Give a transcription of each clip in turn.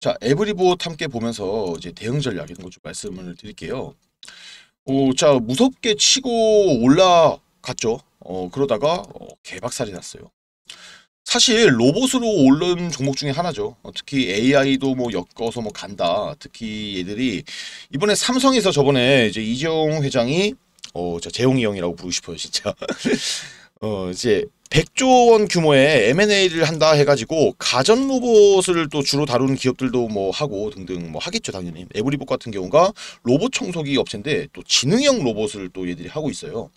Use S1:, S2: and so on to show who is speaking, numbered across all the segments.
S1: 자, 에브리봇 함께 보면서 이제 대응 전략 이런 거 좀 말씀을 드릴게요. 어, 자, 무섭게 치고 올라갔죠. 어, 그러다가 어, 개박살이 났어요. 사실 로봇으로 오른 종목 중에 하나죠. 어, 특히 AI도 뭐 엮어서 뭐 간다. 특히 얘들이 이번에 삼성에서 저번에 이제 이재용 회장이 어, 저 재용이 형이라고 부르고 싶어요, 진짜. 어, 이제 100조 원 규모의 M&A를 한다 해가지고 가전 로봇을 또 주로 다루는 기업들도 뭐 하고 등등 뭐 하겠죠 당연히. 에브리봇 같은 경우가 로봇 청소기 업체인데 또 지능형 로봇을 또 얘들이 하고 있어요.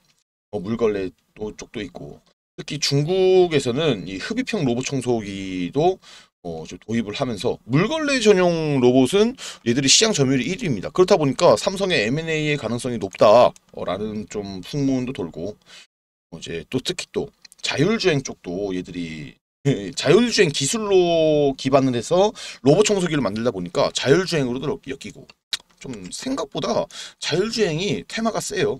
S1: 뭐 물걸레 또 쪽도 있고. 특히 중국에서는 이 흡입형 로봇 청소기도 어, 좀 도입을 하면서 물걸레 전용 로봇은 얘들이 시장 점유율이 1위입니다. 그렇다 보니까 삼성의 M&A의 가능성이 높다라는 좀 풍문도 돌고 어, 이제 또 특히 또 자율주행 쪽도 얘들이 자율주행 기술로 기반을 해서 로봇 청소기를 만들다 보니까 자율주행으로도 엮이고 좀 생각보다 자율주행이 테마가 세요.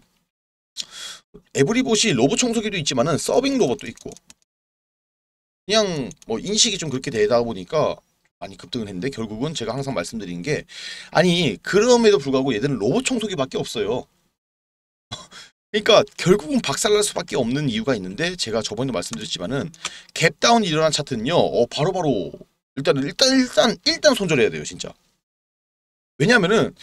S1: 에브리봇이 로봇 청소기도 있지만은 서빙 로봇도 있고 그냥 뭐 인식이 좀 그렇게 되다 보니까 많이 급등을 했는데 결국은 제가 항상 말씀드린 게 아니 그럼에도 불구하고 얘들은 로봇 청소기밖에 없어요. 그러니까 결국은 박살날 수밖에 없는 이유가 있는데 제가 저번에도 말씀드렸지만은 갭다운이 일어난 차트는요. 어 바로 바로 일단 일단 일단 일단 손절해야 돼요, 진짜. 왜냐면은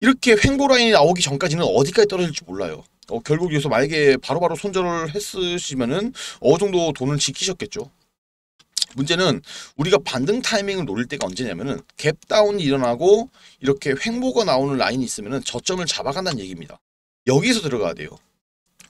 S1: 이렇게 횡보 라인이 나오기 전까지는 어디까지 떨어질지 몰라요. 어, 결국 여기서 만약에 바로 바로 손절을 했으시면은 어느 정도 돈을 지키셨겠죠. 문제는 우리가 반등 타이밍을 노릴 때가 언제냐면은 갭다운이 일어나고 이렇게 횡보가 나오는 라인이 있으면은 저점을 잡아간다는 얘기입니다. 여기서 들어가야 돼요.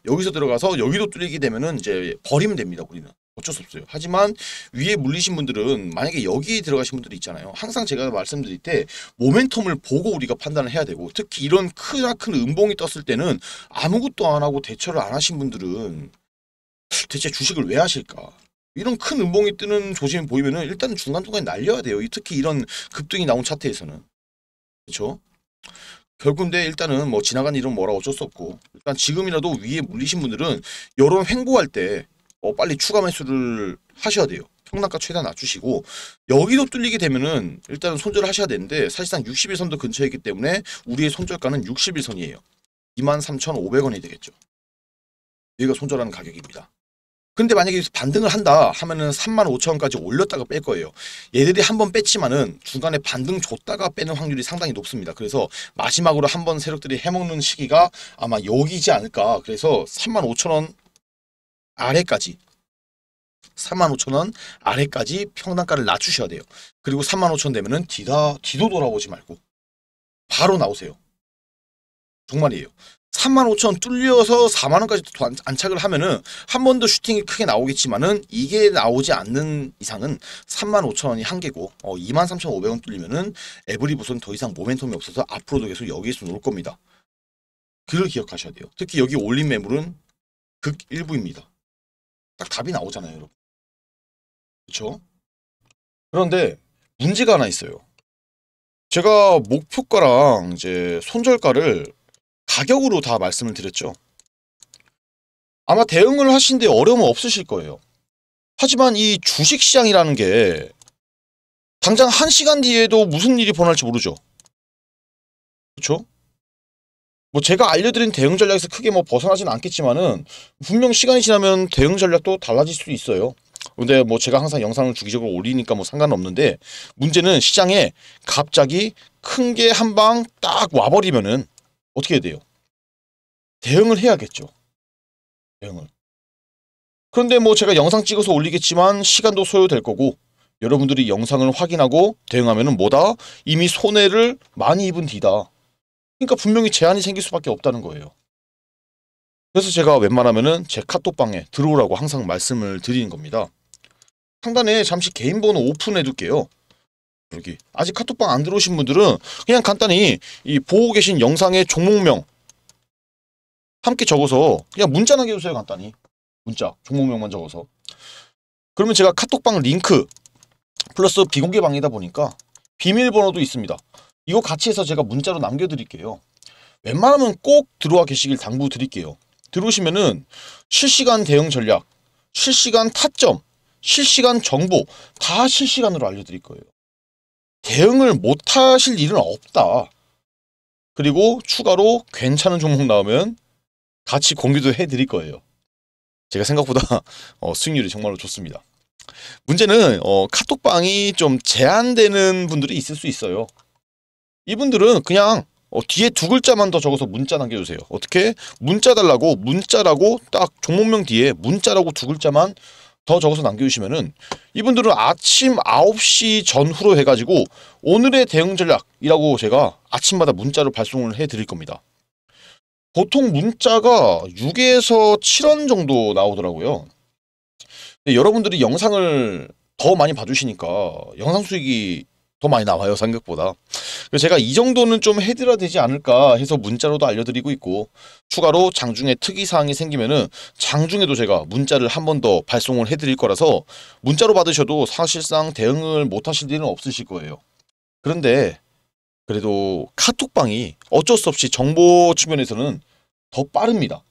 S1: 여기서 들어가서 여기도 뚫리게 되면은 이제 버리면 됩니다. 우리는 어쩔 수 없어요. 하지만 위에 물리신 분들은 만약에 여기에 들어가신 분들이 있잖아요. 항상 제가 말씀드릴 때 모멘텀을 보고 우리가 판단을 해야 되고 특히 이런 크나큰 음봉이 떴을 때는 아무것도 안 하고 대처를 안 하신 분들은 대체 주식을 왜 하실까? 이런 큰 음봉이 뜨는 조짐이 보이면은 일단은 중간중간에 날려야 돼요. 특히 이런 급등이 나온 차트에서는. 그렇죠? 결국인데 일단은 뭐 지나간 일은 뭐라 어쩔 수 없고 일단 지금이라도 위에 물리신 분들은 여론 횡보할 때 어, 빨리 추가 매수를 하셔야 돼요. 평단가 최대한 낮추시고 여기도 뚫리게 되면은 일단은 손절을 하셔야 되는데 사실상 60일선도 근처에 있기 때문에 우리의 손절가는 60일선이에요. 23,500원이 되겠죠. 여기가 손절하는 가격입니다. 근데 만약에 반등을 한다 하면은 3만 5천 원까지 올렸다가 뺄 거예요. 얘들이 한 번 뺐지만은 중간에 반등 줬다가 빼는 확률이 상당히 높습니다. 그래서 마지막으로 한 번 세력들이 해먹는 시기가 아마 여기지 않을까. 그래서 3만 5천 원 아래까지 3만 5천원 아래까지 평단가를 낮추셔야 돼요. 그리고 3만 5천 되면은 뒤다 뒤도 돌아보지 말고 바로 나오세요. 정말이에요. 3만 5천 뚫려서 4만 원까지 안착을 하면은 한 번 더 슈팅이 크게 나오겠지만은 이게 나오지 않는 이상은 3만 5천 원이 한계고 어 2만 3,500원 뚫리면은 에브리부선 더 이상 모멘텀이 없어서 앞으로도 계속 여기에서 놀 겁니다. 그걸 기억하셔야 돼요. 특히 여기 올린 매물은 극 일부입니다. 딱 답이 나오잖아요, 여러분. 그렇죠? 그런데 문제가 하나 있어요. 제가 목표가랑 이제 손절가를 가격으로 다 말씀을 드렸죠. 아마 대응을 하신데 어려움은 없으실 거예요. 하지만 이 주식시장이라는 게 당장 한 시간 뒤에도 무슨 일이 벌어날지 모르죠. 그렇죠? 뭐 제가 알려드린 대응 전략에서 크게 뭐 벗어나진 않겠지만은 분명 시간이 지나면 대응 전략도 달라질 수 있어요. 근데 뭐 제가 항상 영상을 주기적으로 올리니까 뭐 상관은 없는데 문제는 시장에 갑자기 큰 게 한 방 딱 와버리면은 어떻게 해야 돼요? 대응을 해야겠죠. 대응을. 그런데 뭐 제가 영상 찍어서 올리겠지만 시간도 소요될 거고 여러분들이 영상을 확인하고 대응하면 은 뭐다? 이미 손해를 많이 입은 뒤다. 그러니까 분명히 제한이 생길 수밖에 없다는 거예요. 그래서 제가 웬만하면 은 제 카톡방에 들어오라고 항상 말씀을 드리는 겁니다. 상단에 잠시 개인 번호 오픈해 둘게요. 여기. 아직 카톡방 안 들어오신 분들은 그냥 간단히 이 보고 계신 영상의 종목명 함께 적어서 그냥 문자 남겨주세요 간단히. 문자 종목명만 적어서. 그러면 제가 카톡방 링크 플러스 비공개 방이다 보니까 비밀번호도 있습니다. 이거 같이 해서 제가 문자로 남겨드릴게요. 웬만하면 꼭 들어와 계시길 당부드릴게요. 들어오시면은 실시간 대응 전략 실시간 타점 실시간 정보 다 실시간으로 알려드릴 거예요 대응을 못 하실 일은 없다. 그리고 추가로 괜찮은 종목 나오면 같이 공유도 해드릴 거예요. 제가 생각보다 어, 수익률이 정말로 좋습니다. 문제는 어, 카톡방이 좀 제한되는 분들이 있을 수 있어요. 이분들은 그냥 어, 뒤에 두 글자만 더 적어서 문자 남겨주세요. 어떻게? 문자 달라고 문자라고 딱 종목명 뒤에 문자라고 두 글자만 더 적어서 남겨주시면은 이분들은 아침 9시 전후로 해가지고 오늘의 대응 전략이라고 제가 아침마다 문자로 발송을 해드릴 겁니다. 보통 문자가 6에서 7원 정도 나오더라고요. 여러분들이 영상을 더 많이 봐주시니까 영상 수익이 더 많이 나와요 생각보다. 그래서 제가 이 정도는 좀 해드려야 되지 않을까 해서 문자로도 알려드리고 있고 추가로 장중에 특이사항이 생기면은 장중에도 제가 문자를 한 번 더 발송을 해드릴 거라서 문자로 받으셔도 사실상 대응을 못 하실 일은 없으실 거예요. 그런데 그래도 카톡방이 어쩔 수 없이 정보 측면에서는 더 빠릅니다.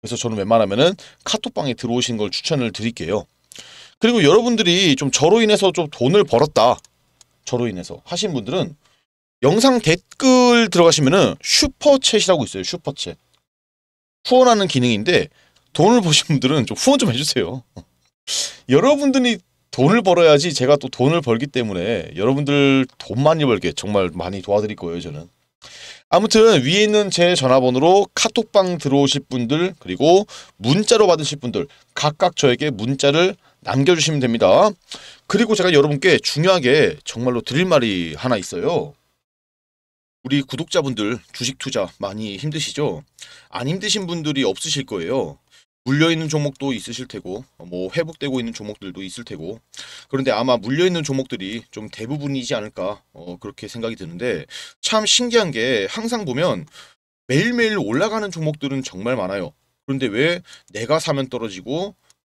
S1: 그래서 저는 웬만하면은 카톡방에 들어오신 걸 추천을 드릴게요. 그리고 여러분들이 좀 저로 인해서 좀 돈을 벌었다 저로 인해서 하신 분들은 영상 댓글 들어가시면은 슈퍼챗이라고 있어요. 슈퍼챗. 후원하는 기능인데 돈을 버신 분들은 좀 후원 좀 해주세요. 여러분들이 돈을 벌어야지 제가 또 돈을 벌기 때문에 여러분들 돈 많이 벌게 정말 많이 도와드릴 거예요 저는. 아무튼 위에 있는 제 전화번호로 카톡방 들어오실 분들 그리고 문자로 받으실 분들 각각 저에게 문자를 남겨주시면 됩니다. 그리고 제가 여러분께 중요하게 정말로 드릴 말이 하나 있어요. 우리 구독자분들 주식 투자 많이 힘드시죠? 안 힘드신 분들이 없으실 거예요. 물려있는 종목도 있으실 테고 뭐 회복되고 있는 종목들도 있을 테고 그런데 아마 물려있는 종목들이 좀 대부분이지 않을까 어, 그렇게 생각이 드는데 참 신기한 게 항상 보면 매일매일 올라가는 종목들은 정말 많아요. 그런데 왜 내가 사면 떨어지고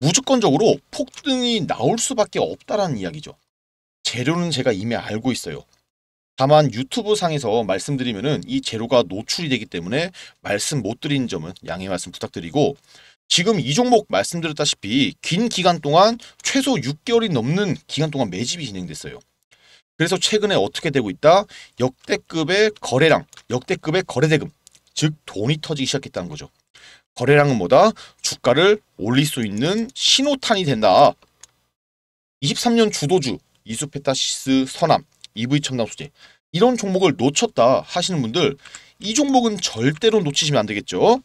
S1: 무조건적으로 폭등이 나올 수밖에 없다라는 이야기죠. 재료는 제가 이미 알고 있어요. 다만 유튜브 상에서 말씀드리면은 이 재료가 노출이 되기 때문에 말씀 못 드린 점은 양해 말씀 부탁드리고 지금 이 종목 말씀드렸다시피 긴 기간 동안 최소 6개월이 넘는 기간 동안 매집이 진행됐어요. 그래서 최근에 어떻게 되고 있다? 역대급의 거래량, 역대급의 거래대금, 즉 돈이 터지기 시작했다는 거죠. 거래량은 뭐다? 주가를 올릴 수 있는 신호탄이 된다. 23년 주도주 이수페타시스 선암, EV 첨단 소재 이런 종목을 놓쳤다 하시는 분들 이 종목은 절대로 놓치시면 안 되겠죠.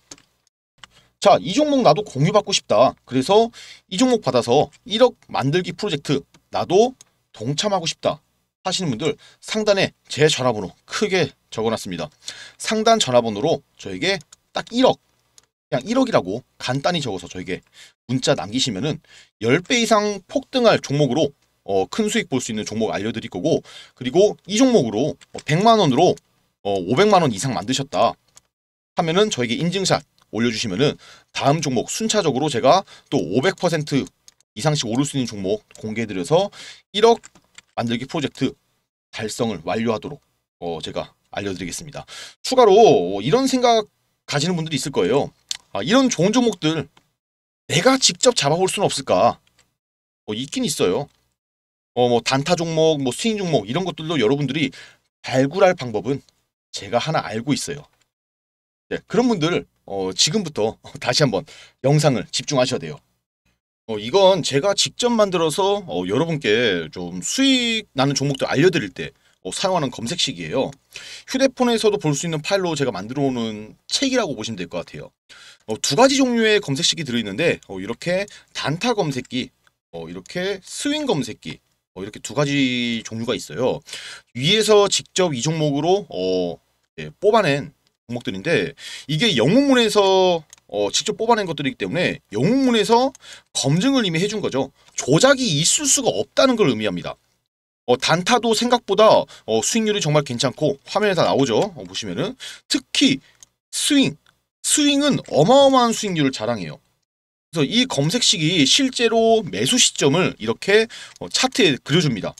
S1: 자, 이 종목 나도 공유받고 싶다. 그래서 이 종목 받아서 1억 만들기 프로젝트 나도 동참하고 싶다. 하시는 분들 상단에 제 전화번호 크게 적어놨습니다. 상단 전화번호로 저에게 딱 1억 그냥 1억이라고 간단히 적어서 저에게 문자 남기시면은 10배 이상 폭등할 종목으로 어, 큰 수익 볼 수 있는 종목 알려드릴 거고 그리고 이 종목으로 100만 원으로 어, 500만 원 이상 만드셨다 하면은 저에게 인증샷 올려주시면은 다음 종목 순차적으로 제가 또 500% 이상씩 오를 수 있는 종목 공개해드려서 1억 만들기 프로젝트 달성을 완료하도록 어, 제가 알려드리겠습니다. 추가로 이런 생각 가지는 분들이 있을 거예요. 아, 이런 좋은 종목들 내가 직접 잡아볼 수는 없을까? 어, 있긴 있어요. 어, 뭐 단타 종목, 뭐 스윙 종목 이런 것들도 여러분들이 발굴할 방법은 제가 하나 알고 있어요. 네, 그런 분들 어, 지금부터 다시 한번 영상을 집중하셔야 돼요. 어, 이건 제가 직접 만들어서 어, 여러분께 좀 수익 나는 종목들 알려드릴 때 어, 사용하는 검색식이에요. 휴대폰에서도 볼 수 있는 파일로 제가 만들어 오는 책이라고 보시면 될 것 같아요. 어, 두 가지 종류의 검색식이 들어있는데 어, 이렇게 단타 검색기, 어, 이렇게 스윙 검색기 어, 이렇게 두 가지 종류가 있어요. 위에서 직접 이 종목으로 어, 예, 뽑아낸 종목들인데 이게 영웅문에서 어, 직접 뽑아낸 것들이기 때문에 영웅문에서 검증을 이미 해준 거죠. 조작이 있을 수가 없다는 걸 의미합니다. 어, 단타도 생각보다 어, 수익률이 정말 괜찮고 화면에 다 나오죠. 어, 보시면은 특히 스윙, 스윙은 어마어마한 수익률을 자랑해요. 그래서 이 검색식이 실제로 매수 시점을 이렇게 어, 차트에 그려줍니다.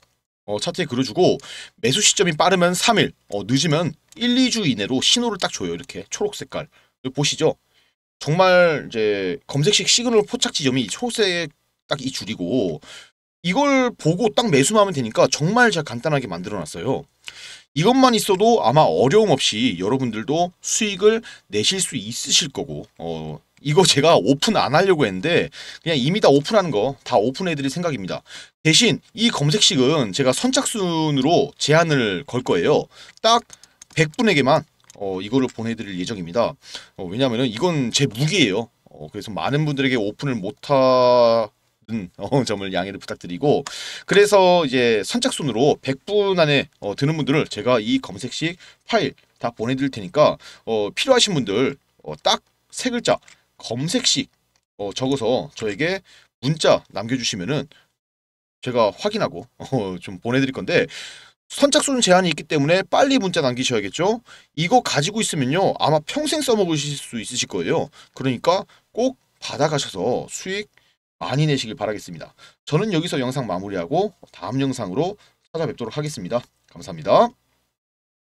S1: 어, 차트에 그려주고 매수 시점이 빠르면 3일, 어, 늦으면 1, 2주 이내로 신호를 딱 줘요. 이렇게 초록 색깔. 보시죠. 정말 이제 검색식 시그널 포착 지점이 초록색 딱 이 줄이고 이걸 보고 딱 매수만 하면 되니까 정말 잘 간단하게 만들어 놨어요. 이것만 있어도 아마 어려움 없이 여러분들도 수익을 내실 수 있으실 거고 어 이거 제가 오픈 안 하려고 했는데 그냥 이미 다 오픈하는 거다 오픈해 드릴 생각입니다. 대신 이 검색식은 제가 선착순으로 제한을 걸 거예요. 딱 100분에게만 어, 이거를 보내드릴 예정입니다. 어, 왜냐하면 이건 제 무기예요. 어, 그래서 많은 분들에게 오픈을 못하 어, 점을 양해를 부탁드리고 그래서 이제 선착순으로 100분 안에 어, 드는 분들을 제가 이 검색식 파일 다 보내드릴 테니까 어, 필요하신 분들 어, 딱 세 글자 검색식 어, 적어서 저에게 문자 남겨주시면은 제가 확인하고 어, 좀 보내드릴 건데 선착순 제한이 있기 때문에 빨리 문자 남기셔야겠죠. 이거 가지고 있으면요 아마 평생 써먹으실 수 있으실 거예요. 그러니까 꼭 받아가셔서 수익 많이 내시길 바라겠습니다. 저는 여기서 영상 마무리하고 다음 영상으로 찾아뵙도록 하겠습니다. 감사합니다.